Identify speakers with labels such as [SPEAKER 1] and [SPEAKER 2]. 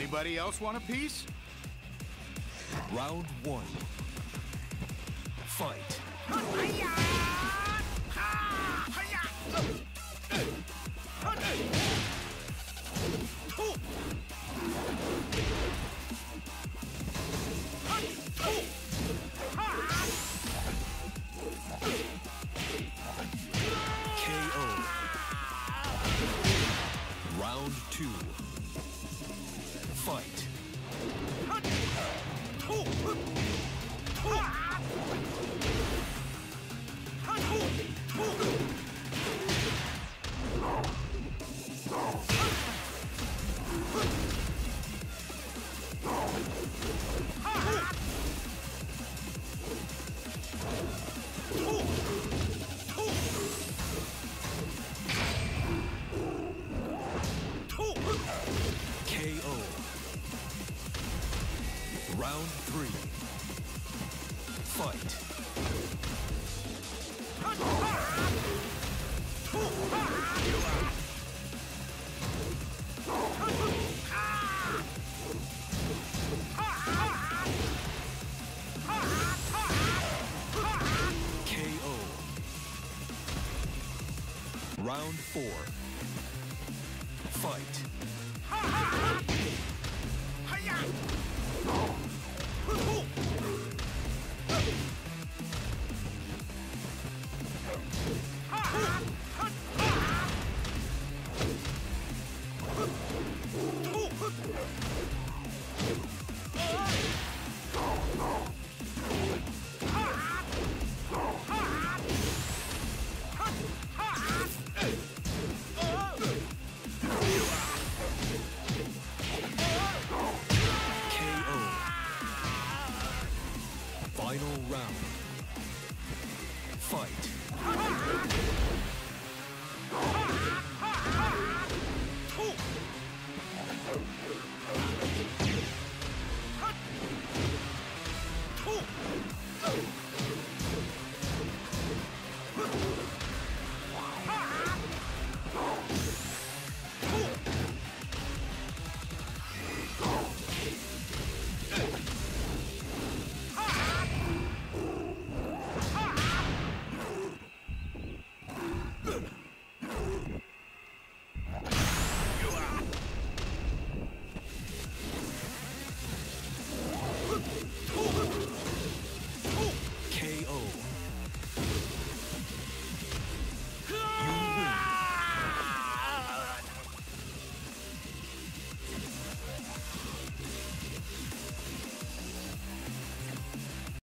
[SPEAKER 1] Anybody else want a piece?
[SPEAKER 2] Round one. Fight. KO. Round two. Fight. Round three. Fight. Round four. Fight. round. Fight.